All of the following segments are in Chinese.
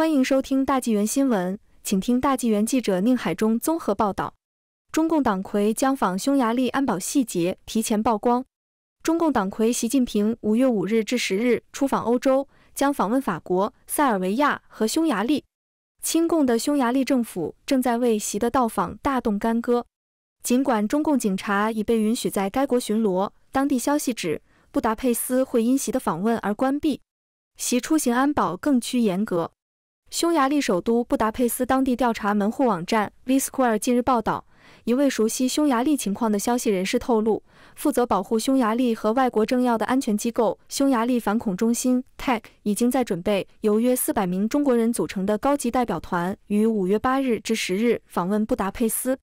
欢迎收听大纪元新闻，请听大纪元记者宁海中综合报道。中共党魁将访匈牙利，安保细节提前曝光。中共党魁习近平五月五日至十日出访欧洲，将访问法国、塞尔维亚和匈牙利。亲共的匈牙利政府正在为习的到访大动干戈。尽管中共警察已被允许在该国巡逻，当地消息指布达佩斯会因习的访问而关闭，习出行安保更趋严格。匈牙利首都布达佩斯当地调查门户网站 Vsquare 近日报道，一位熟悉匈牙利情况的消息人士透露，负责保护匈牙利和外国政要的安全机构匈牙利反恐中心 TAC 已经在准备由约四百名中国人组成的高级代表团于五月八日至十日访问布达佩斯。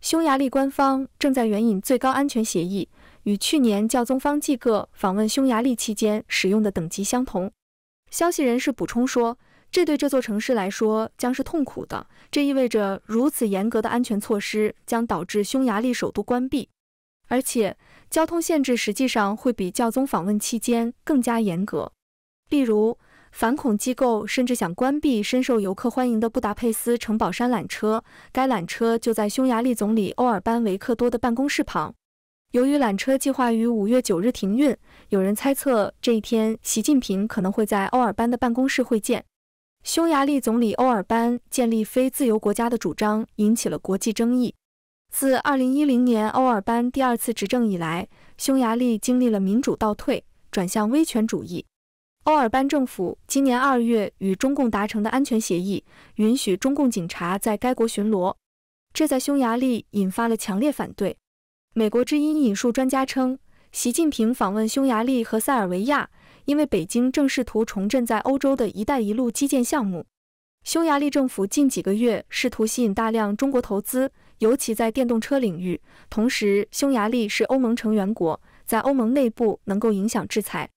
匈牙利官方正在援引最高安全协议，与去年教宗方济各访问匈牙利期间使用的等级相同。消息人士补充说。这对这座城市来说将是痛苦的。这意味着如此严格的安全措施将导致匈牙利首都关闭，而且交通限制实际上会比教宗访问期间更加严格。例如，反恐机构甚至想关闭深受游客欢迎的布达佩斯城堡山缆车，该缆车就在匈牙利总理欧尔班维克多的办公室旁。由于缆车计划于五月九日停运，有人猜测这一天习近平可能会在欧尔班的办公室会见。匈牙利总理欧尔班建立非自由国家的主张引起了国际争议。自2010年欧尔班第二次执政以来，匈牙利经历了民主倒退，转向威权主义。欧尔班政府今年二月与中共达成的安全协议，允许中共警察在该国巡逻，这在匈牙利引发了强烈反对。美国之音引述专家称，习近平访问匈牙利和塞尔维亚。因为北京正试图重振在欧洲的一带一路基建项目，匈牙利政府近几个月试图吸引大量中国投资，尤其在电动车领域。同时，匈牙利是欧盟成员国，在欧盟内部能够影响制裁。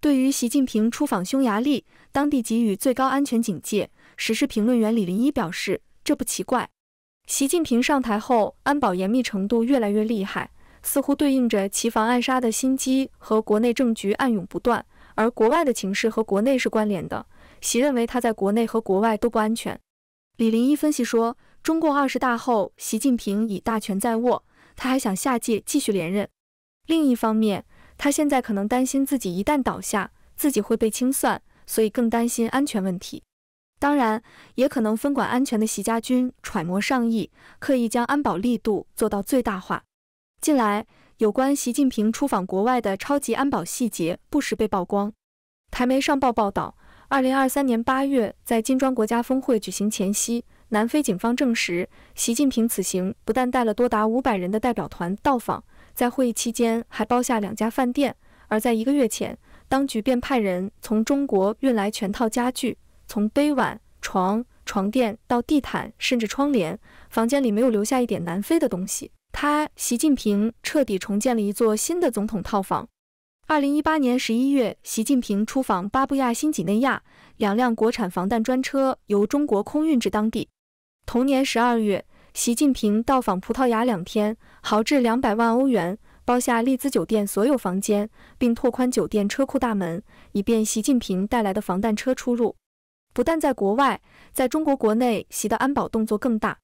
对于习近平出访匈牙利，当地给予最高安全警戒。时事评论员李林一表示，这不奇怪。习近平上台后，安保严密程度越来越厉害，似乎对应着其防暗杀的心机和国内政局暗涌不断。而国外的情势和国内是关联的，习认为他在国内和国外都不安全。李林一分析说，中共二十大后，习近平已大权在握，他还想下届继续连任。另一方面，他现在可能担心自己一旦倒下，自己会被清算，所以更担心安全问题。当然，也可能分管安全的习家军揣摩上意，刻意将安保力度做到最大化。近来。有关习近平出访国外的超级安保细节不时被曝光。台媒上报报道，二零二三年八月，在金砖国家峰会举行前夕，南非警方证实，习近平此行不但带了多达五百人的代表团到访，在会议期间还包下两家饭店。而在一个月前，当局便派人从中国运来全套家具，从杯碗、床、床垫到地毯，甚至窗帘，房间里没有留下一点南非的东西。他习近平彻底重建了一座新的总统套房。二零一八年十一月，习近平出访巴布亚新几内亚，两辆国产防弹专车由中国空运至当地。同年十二月，习近平到访葡萄牙两天，豪掷两百万欧元包下丽兹酒店所有房间，并拓宽酒店车库大门，以便习近平带来的防弹车出入。不但在国外，在中国国内，习的安保动作更大。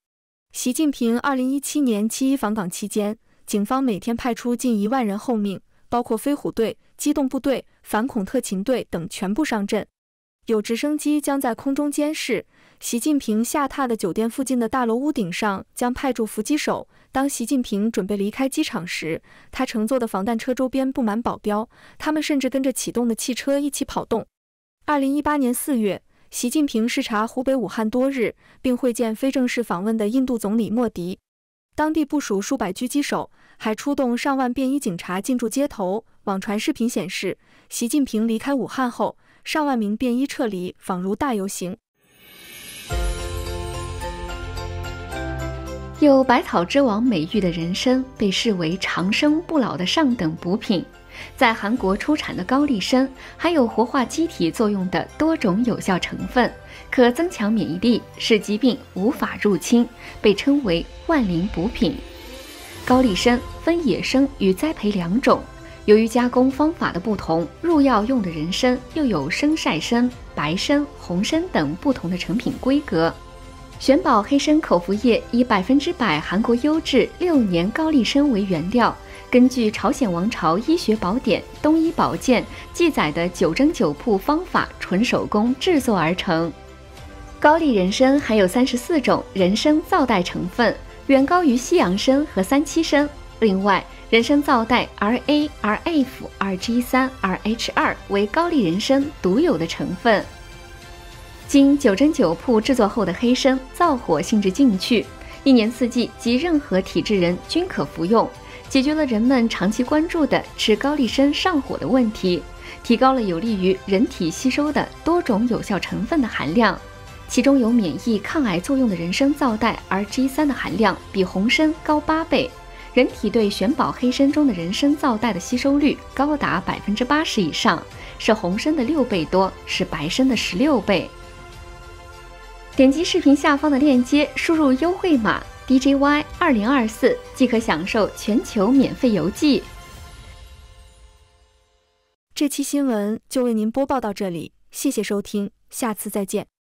习近平二零一七年七一访港期间，警方每天派出近一万人候命，包括飞虎队、机动部队、反恐特勤队等全部上阵。有直升机将在空中监视。习近平下榻的酒店附近的大楼屋顶上将派驻伏击手。当习近平准备离开机场时，他乘坐的防弹车周边布满保镖，他们甚至跟着启动的汽车一起跑动。二零一八年四月。习近平视察湖北武汉多日，并会见非正式访问的印度总理莫迪。当地部署数百狙击手，还出动上万便衣警察进驻街头。网传视频显示，习近平离开武汉后，上万名便衣撤离，仿如大游行。有“百草之王”美誉的人参，被视为长生不老的上等补品。在韩国出产的高丽参含有活化机体作用的多种有效成分，可增强免疫力，使疾病无法入侵，被称为万灵补品。高丽参分野生与栽培两种，由于加工方法的不同，入药用的人参又有生晒参、白参、红参等不同的成品规格。玄宝黑参口服液以百分之百韩国优质六年高丽参为原料，根据朝鲜王朝医学宝典《东医宝鉴》记载的九蒸九铺方法，纯手工制作而成。高丽人参含有三十四种人参皂苷成分，远高于西洋参和三七参。另外，人参皂苷 RA、RF、RG 三、RH 二为高丽人参独有的成分。经九蒸九铺制作后的黑参，燥火性质尽去，一年四季及任何体质人均可服用，解决了人们长期关注的吃高丽参上火的问题，提高了有利于人体吸收的多种有效成分的含量。其中有免疫抗癌作用的人参皂苷 RG 三的含量比红参高八倍。人体对玄宝黑参中的人参皂苷的吸收率高达百分之八十以上，是红参的六倍多，是白参的十六倍。点击视频下方的链接，输入优惠码 DJY 二零二四，即可享受全球免费邮寄。这期新闻就为您播报到这里，谢谢收听，下次再见。